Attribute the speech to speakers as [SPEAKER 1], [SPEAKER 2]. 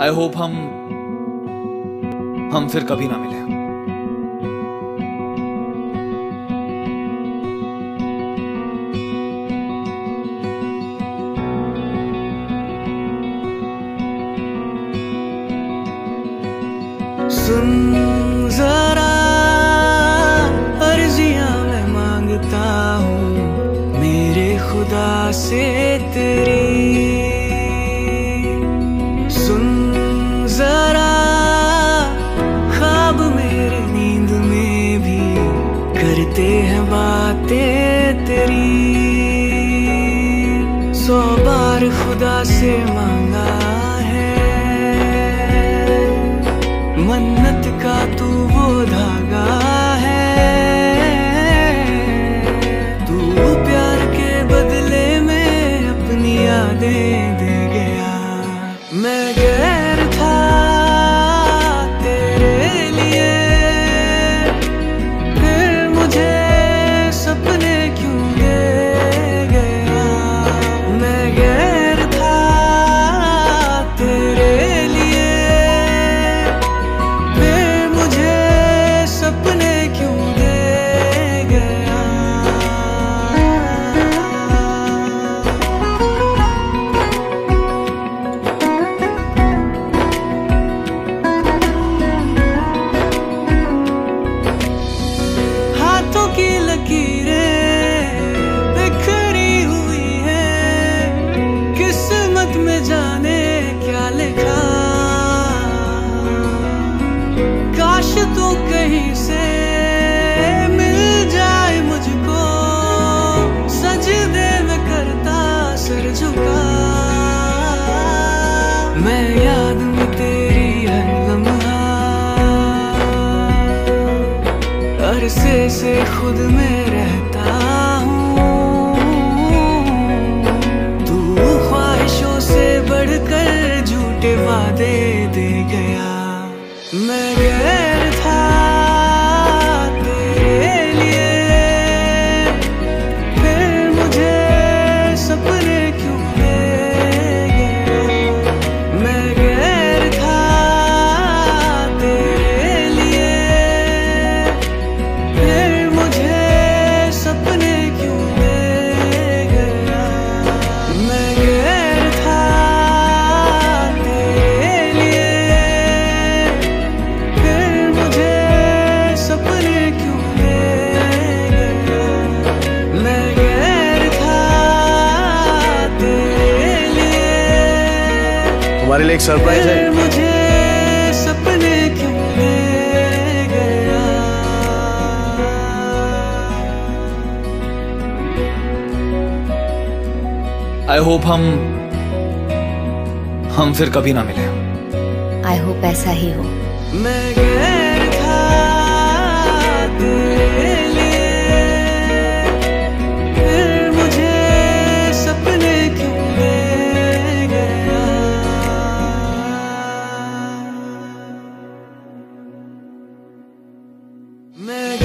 [SPEAKER 1] I hope हम हम फिर कभी ना मिले।
[SPEAKER 2] सुन जरा, अर्जियाँ मैं माँगता हूँ, मेरे खुदा से तेरी सौ बार खुदा से मांगा है। मन्नत का तू वो धागा मैं याद तेरी हर से खुद में रहता हूँ। तू ख्वाहिशों से बढ़कर झूठे वादे दे गया।
[SPEAKER 3] तुम्हारे लिए एक सरप्राइज़ है।
[SPEAKER 2] मुझे सपने क्यों ले गया?
[SPEAKER 1] आई होप हम हम फिर कभी ना मिले।
[SPEAKER 4] आई होप ऐसा ही हो।
[SPEAKER 2] मैं मैं गैर